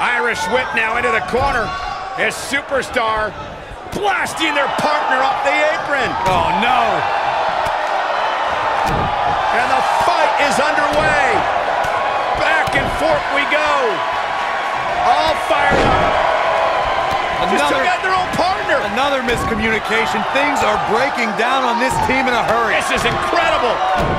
Irish whip now into the corner. His superstar blasting their partner off the apron. Oh, no. And the fight is underway. Back and forth we go. All fired up. Just took out their own partner. another miscommunication. Things are breaking down on this team in a hurry. This is incredible.